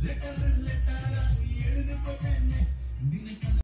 Little, little.